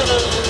Absolutely.